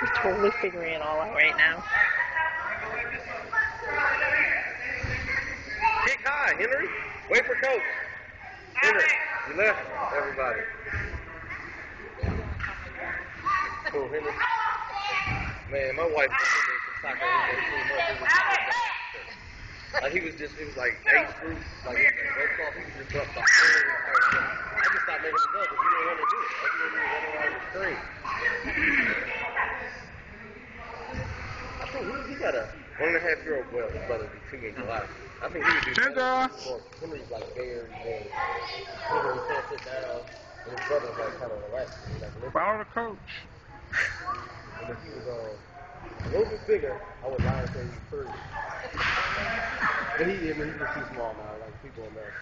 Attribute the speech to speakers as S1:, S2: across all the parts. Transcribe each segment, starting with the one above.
S1: We're totally figuring it all out right now.
S2: Henry. Wait for coach. Henry, you left everybody. Cool, Henry. Man, my wife was in there some soccer every day. Was up. Like he was just, it was like age group, like he was he was just up the whole thing. I just stopped making him go because he didn't want to do it. Like he didn't even run around the screen. I think he, he got a one and a half year old, well, his brother be two in July. I think he would do. Well, Henry's like very, very, Henry can't sit down, and his brother's like kind of relaxed. Like.
S3: Follow the coach.
S2: And if he was uh, a little bit bigger, I would lie and say he's three. But he, I mean, he's just too small now, like people in there.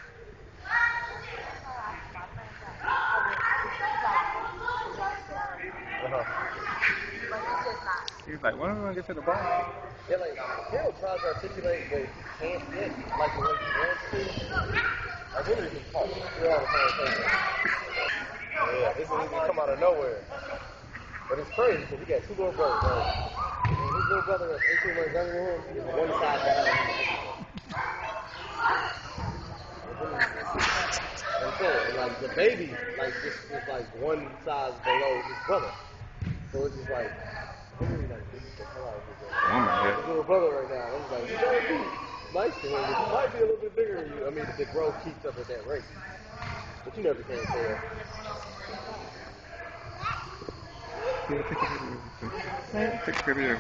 S2: Uh-huh.
S3: He was like, when am I gonna get to the ball?
S2: Yeah, like, Harold tries to articulate, but he can't get like the way he wants to. Like, Henry just talks. We're all the same. Yeah, this is gonna come out of nowhere. But it's crazy because he got two little brothers, right? And his little brother is 18 months younger than him is one side him. I'm saying, like the baby, like just is like one size below his brother. So it's just like, Henry like beats the hell out of his brother.
S3: Oh my
S2: His little brother right now. I'm like, you gotta be nice to him. He might be a little bit bigger than you. I mean, if the growth keeps up at that rate. But you never can tell.
S3: Take a video. Take a video.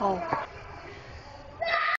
S1: Oh.